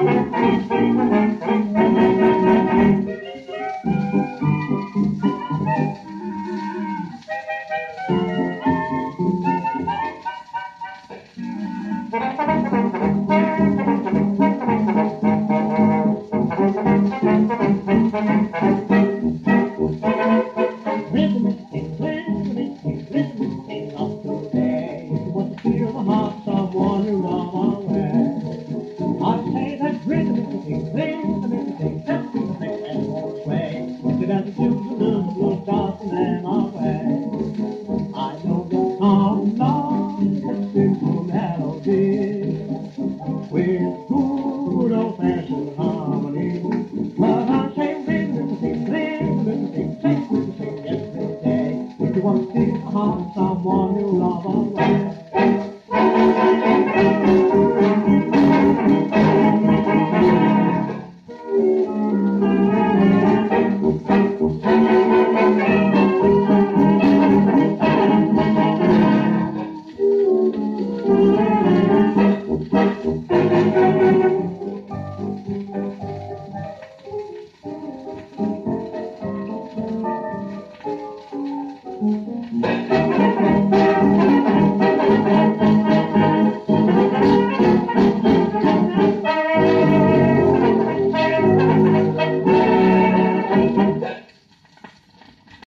Rhythm, rhythm, rhythm, rhythm, rhythm, rhythm, rhythm, rhythm, rhythm, that students will start them away. I know the song long, simple melody, with good old fashioned harmony. but I say, live and sing, live and sing, sing and sing every day. If you want to sing a song, someone you love, alright.